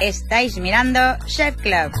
Estáis mirando Chef Club.